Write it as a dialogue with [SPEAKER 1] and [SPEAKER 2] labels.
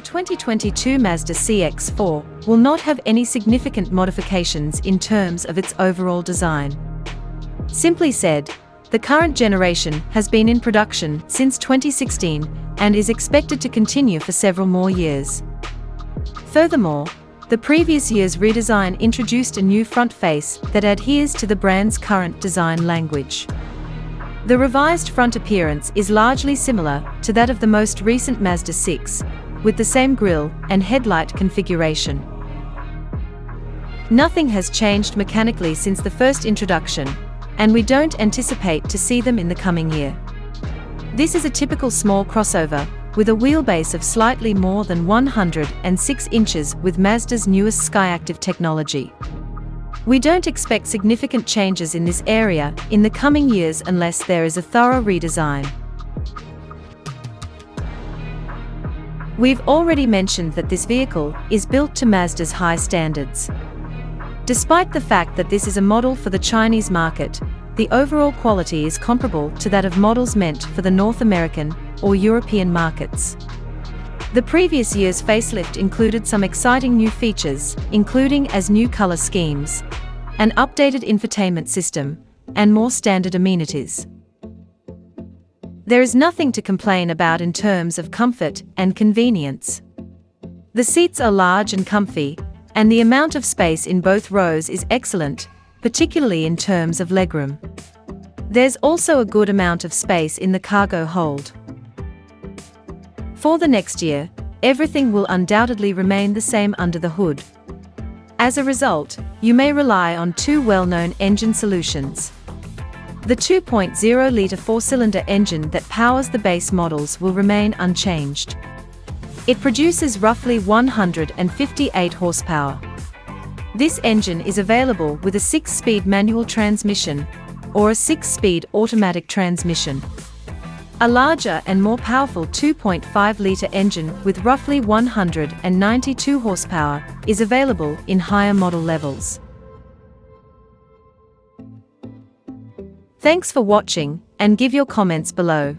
[SPEAKER 1] 2022 Mazda CX-4 will not have any significant modifications in terms of its overall design. Simply said, the current generation has been in production since 2016 and is expected to continue for several more years. Furthermore, the previous year's redesign introduced a new front face that adheres to the brand's current design language. The revised front appearance is largely similar to that of the most recent Mazda 6, with the same grille and headlight configuration. Nothing has changed mechanically since the first introduction, and we don't anticipate to see them in the coming year. This is a typical small crossover, with a wheelbase of slightly more than 106 inches with Mazda's newest Skyactiv technology. We don't expect significant changes in this area in the coming years unless there is a thorough redesign. We've already mentioned that this vehicle is built to Mazda's high standards. Despite the fact that this is a model for the Chinese market, the overall quality is comparable to that of models meant for the North American or European markets. The previous year's facelift included some exciting new features, including as new color schemes, an updated infotainment system, and more standard amenities. There is nothing to complain about in terms of comfort and convenience. The seats are large and comfy, and the amount of space in both rows is excellent, particularly in terms of legroom. There's also a good amount of space in the cargo hold. For the next year, everything will undoubtedly remain the same under the hood. As a result, you may rely on two well-known engine solutions. The 2.0-litre four-cylinder engine that powers the base models will remain unchanged. It produces roughly 158 horsepower. This engine is available with a 6-speed manual transmission or a 6-speed automatic transmission. A larger and more powerful 2.5-litre engine with roughly 192 horsepower is available in higher model levels. Thanks for watching and give your comments below.